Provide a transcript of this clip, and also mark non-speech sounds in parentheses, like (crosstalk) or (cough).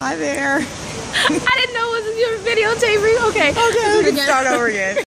Hi there. (laughs) I didn't know it was your videotaping. Okay. Okay, we can start over again. (laughs)